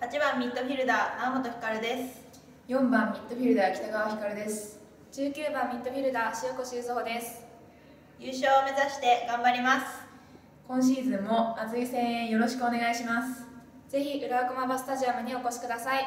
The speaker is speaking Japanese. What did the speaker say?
8番ミッドフィルダー直本光です。4番ミッドフィルダー北川光です。19番ミッドフィルダー塩越修造です。優勝を目指して頑張ります。今シーズンも熱い声援よろしくお願いします。ぜひ浦和駒場スタジアムにお越しください。